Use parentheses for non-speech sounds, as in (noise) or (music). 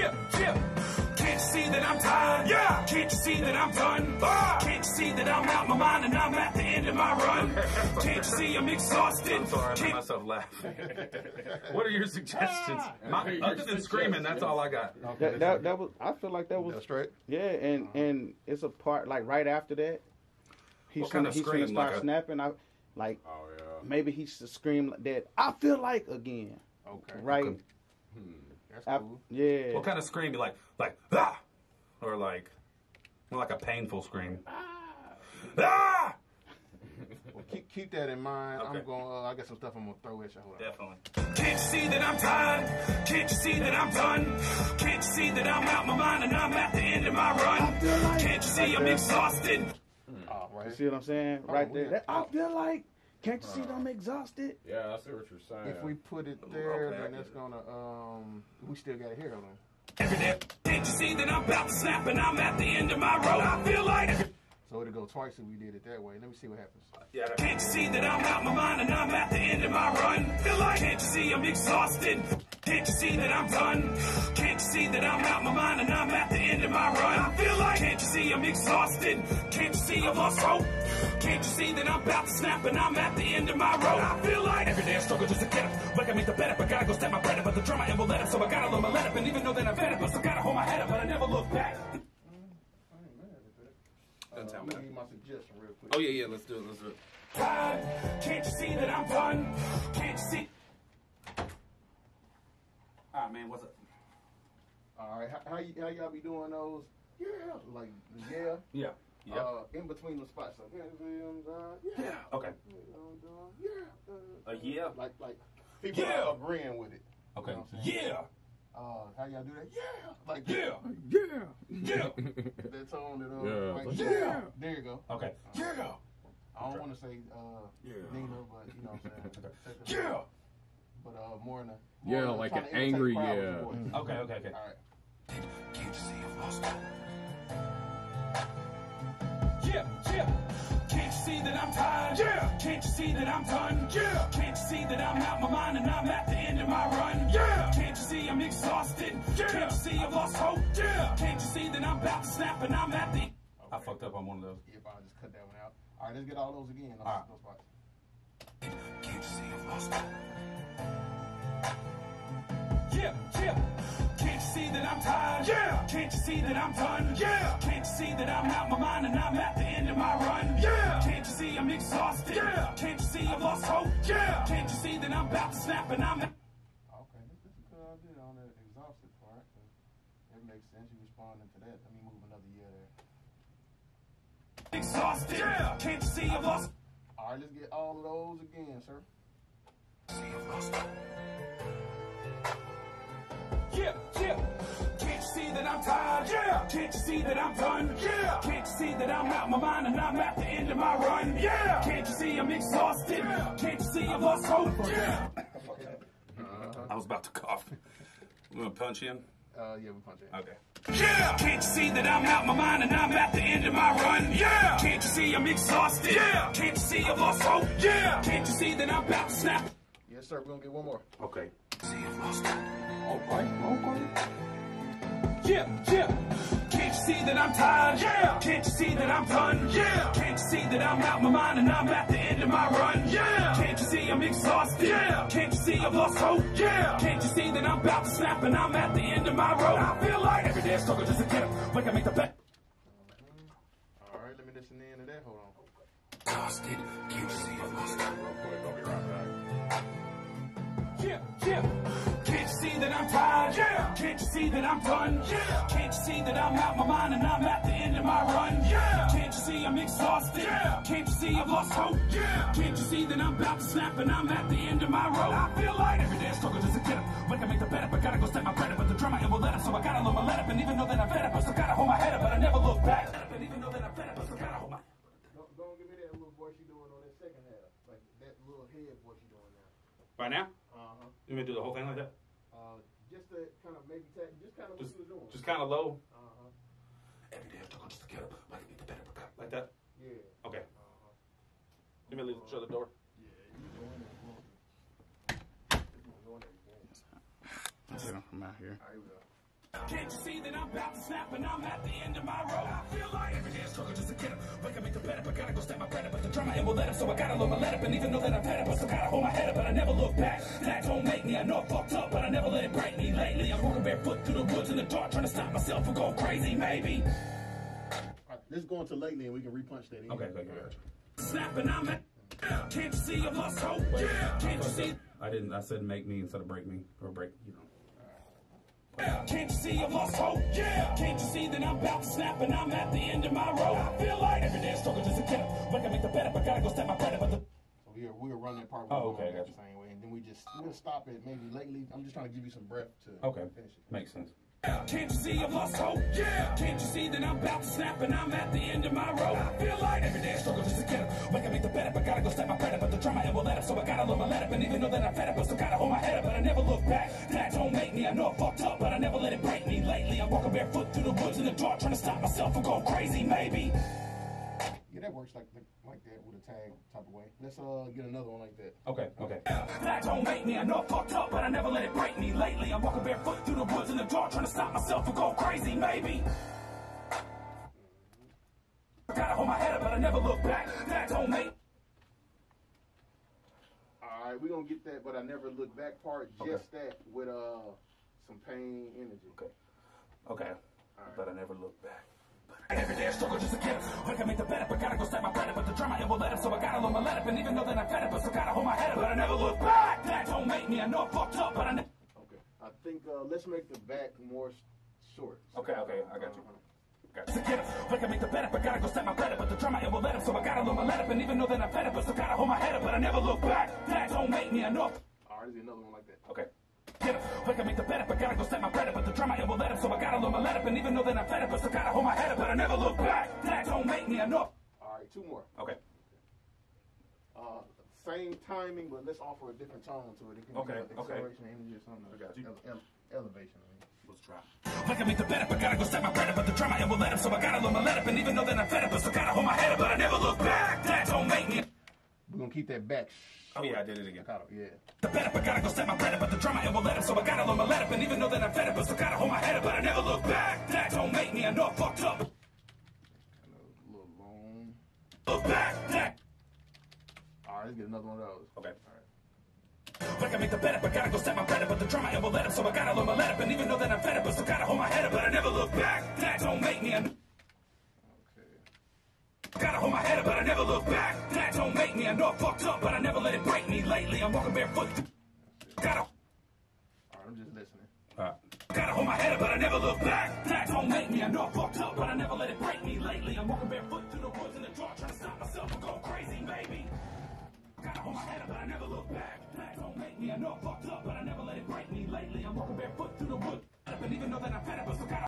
Yeah, yeah. Can't you see that I'm tired? Yeah. Can't you see that I'm done? Ah. Can't you see that I'm out my mind and I'm at the end of my run? (laughs) Can't you see I'm exhausted? I'm sorry, I made Can't- myself laugh. (laughs) what are your suggestions? My, other than screaming, that's all I got. That, that, that was. I feel like that was That's straight. Yeah, and and it's a part like right after that. He's What kind gonna, of he's gonna start Like a- snapping. I like Oh yeah. maybe he should scream that. I feel like again, Okay. right? That's I- cool. yeah. What kind of scream? You like, like ah, or like, more like a painful scream. Ah, ah! Well, keep keep that in mind. Okay. I'm going. Uh, I got some stuff I'm gonna throw at you. Hold on. definitely. Can't you see that I'm tired? Can't you see that I'm done? Can't you see that I'm out my mind and I'm at the end of my run? Can't you see I'm exhausted? Oh, right. You see what I'm saying? Oh, right there. That- I feel like. Can't you see that I'm exhausted? Yeah, I see what you're saying. If we put it there, okay, then get that's gonna. Um, we still got to hear on them. Every day. Can't you see that I'm about to snap and I'm at the end of my road? I feel like. So it'll go twice if we did it that way. Let me see what happens. Yeah, Can't you see that I'm out my mind and I'm at the end of my run? Feel like. Can't you see I'm exhausted? Can't you see that I'm done? Can't you see that I'm out my mind and I'm at the end of my run? I feel like. Can't you see I'm exhausted? Can't you see I've lost hope? Can't you see that I'm about to snap and I'm at the end of my road? I feel like every day I struggle just to get up. Like I make the bed up, I gotta go step my bread up, but the drama and will let up, so I gotta learn my let up. And even though that I'm fed up, I still gotta hold my head up, but I never look back. Doesn't Uh, sound I'm gonna bad. give you my suggestion real quick. Oh yeah, yeah. Let's do it. Let's do it. tired. Can't you see that I'm done? Can't you see? All right, man. What's up? All right. How, how, y- how y'all be doing those? Yeah. Like yeah. Yeah. Yeah. Uh, in between the spots. So, yeah. Yeah. yeah. Okay. Yeah. A yeah. Like like people Yeah. are agreeing with it. Okay. You know what I'm saying? Yeah, Uh, how y'all do that? Yeah. Like yeah, Yeah. yeah, that tone that uh, Yeah. like, Yeah. There you go. Okay. yeah, I don't want to say uh, Yeah. Nina, but you know what I'm saying. yeah. But uh, more in the Yeah, in the like an angry the crowd with yeah. your voice. Okay. Okay. Okay. All right. Can't you see I've lost? Yeah, yeah. Can't you see that I'm tired? Yeah. Can't you see that I'm done? Yeah. Can't you see that I'm out my mind and I'm at the end of my run? Yeah. Can't you see I'm exhausted? Yeah. Can't you see I've lost hope? Yeah. Can't you see that I'm about to snap and I'm at the I fucked up on one of those. If I just cut that one out. All right, let's get all those again. Those, All right. Yeah, yeah. Can't you see that I'm tired? Yeah. Can't you see that I'm done? Yeah. Can't you see that I'm out my mind and I'm at the end of my run? Yeah. Can't you see I'm exhausted? Yeah. Can't you see I've lost hope? Yeah. Can't you see that I'm about to snap and I'm Okay, this, this is a good idea on the exhausted part. It makes sense. You responding to that. Let me move another year there. exhausted? Yeah. Can't you see I've lost? All right, let's get all of those again, sir. See I've lost hope. Yeah, yeah. Can't you see that I'm tired? Yeah. Can't you see that I'm done? Yeah. Can't you see that I'm out my mind and I'm at the end of my run? Yeah. Can't you see I'm exhausted? Yeah. Can't you see I've lost hope? Yeah. (laughs) I was about to cough. I'm gonna punch in. Uh, yeah, we punch it. Okay. Yeah. Can't you see that I'm out my mind and I'm at the end of my run? Yeah. Can't you see I'm exhausted? Yeah. Can't you see I've lost hope? Yeah. Can't you see that I'm about to snap? Yes, sir. We're gonna get one more. Okay. See I've lost hope. Okay. Okay. Yeah, yeah. Can't you see that I'm tired? Yeah. Can't you see that I'm done? Yeah. Can't you see that I'm out my mind and I'm at the end of my run? Yeah. Can't you see I'm exhausted? Yeah. Can't you see I've lost hope? Yeah. Can't you see that I'm about to snap and I'm at the end of my road? I feel like every day I struggle just to get up. Like I make the bet. All right, let me listen in to that. Hold on. Exhausted. Can't you see I've lost hope? Real quick, I'll be right back. Yeah, yeah. That I'm done? Yeah. Can't you see that I'm out my mind and I'm at the end of my run? Yeah. Can't you see I'm exhausted? Yeah. Can't you see I've lost hope? Yeah. Can't you see that I'm about to snap and I'm at the end of my road? I feel like every day I struggle just to get up. Like I make the bed up, I gotta go step my bread up, but the drama it will let up, so I gotta learn my let up. And even though that I'm fed up, I still gotta hold my head up, but I never look back. And even though that I'm fed up, I still gotta hold my. Go, go and give me that little voice you doing on that second half, like that little head voice you doing now. Right now? Uh huh. You want me to do the whole thing like that? Just to kind of maybe take, just kind of what you was doing. just kind of low. Uh huh. Every day I struggle just to get up. Like I make the bed up, like that. Yeah. Okay. Uh huh. You may leave shut the door. Yeah. You doing it. You doing it. I'm out here. All right, here. Can't you see that I'm about to snap and I'm at the end of my rope? I feel like every day I struggle just to get up. Wake up, make the bed up, I gotta go step my bread up. But the drama ain't will let up, so I gotta load my let up. And even though that I've had it, but still gotta hold my head up. But I never look back. That don't make me, I dark, trying to stop myself from going crazy, maybe. All right, let's go into lately and we can repunch that in. Okay, okay, okay. Snapping, I'm at. Can't you see I've lost hope? Yeah. Can't you see? I didn't. I said make me instead of break me or break. You know. Can't you see I've lost hope? Yeah. Can't you see that I'm about to snap and I'm at the end of my rope? I feel like every day I struggle just to get up. When I make the bed up, I gotta go step my bread up. But the So we'll we'll run that part. Oh, okay, the gotcha. Same way, and then we just we'll stop it maybe lately. I'm just trying to give you some breath to Okay, finish it. makes sense. Can't you see I've lost hope? Yeah. Can't you see that I'm about to snap and I'm at the end of my rope? I feel like every day I struggle just to get up. When up, make the bed up, I gotta go step my bread up. But the drama ain't will let up, so I gotta load my let up. And even though that I'm fed up, I still gotta hold my head up. But I never look back. That don't make me. I know I fucked up, but I never let it break me. Lately, I'm walking barefoot through the woods in the dark, trying to stop myself from going crazy. Maybe. Yeah, that works like like that with a tag type of way. Let's uh get another one like that. Okay, okay. That don't make me, I know I fucked up, but I never let it break me. Lately, I'm walking barefoot through the woods in the dark, trying to stop myself from going crazy, maybe. I gotta hold my head up, but I never look back. That don't make All right, we're gonna get that, but I never look back part. Just that with uh some pain energy. Okay. Okay. But I never look back. Every day I struggle just to get. When I make the up, I gotta go step my bread. But the drama, it will let up, so I gotta load my let up. And even though that I'm fed up, I still gotta hold my head up, but I never look back. That don't make me, I know I fucked up, but I never. Okay. I think uh let's make the back more short. Okay, okay, I got you. Got you. to get up. I make the up, I gotta go step my up. But the drama, it will let up, so I gotta load my let up. And even though that I'm fed up, I still gotta hold my head up, but I never look back. That don't make me, I know All right, there's another one like that. Okay. Get up, when I make the bed up, I gotta go step my bread up. But the drama, it will let up, so I gotta load my let up. And even though that I'm fed up, I still gotta hold my head up, but I never look back. That don't make me, know All right, two more. Okay. Uh, same timing, but let's offer a different tone to it. It can Okay, be okay. acceleration, energy, or something. I got you. Ele- ele- elevation. I mean. Let's try. When I make the bed up, I gotta go step my bread up. But the drama, it will let up, so I gotta load my let up. And even though that I'm fed up, I still gotta hold my head up, but I never look back. That don't make me. We're gonna keep that back. Oh yeah, I did it again. Kind of, yeah. The bed up, I gotta go step my bread up, but the drama, it will let up, so I gotta load my let up. And even though that I'm fed up, I still gotta hold my head up, but I never look back. That don't make me, I know I fucked up. Kind of a little long. Look back. That All right, let's get another one of those. Okay. When I make the bed up, I gotta go step my bread up, but the drama, it will let up, so I gotta load my let up. And even though that I'm fed up, I still gotta hold my head up, but I never look back. That don't make me, I Okay. gotta hold my head up, but I never look back. That don't make me, I know I fucked up, but I never let it break me. Lately, I'm walking barefoot. Gotta. All right, I'm just listening. All right. Gotta hold my head up, but I never look back. That don't make me, I know I fucked up, but I never let it break me. Lately, I'm walking barefoot through the woods in the dark, trying to stop myself from going crazy, maybe. Gotta hold my head up, but I never look back. That don't make me, I know I fucked up, but I never let it break me. Lately, I'm walking barefoot through the woods.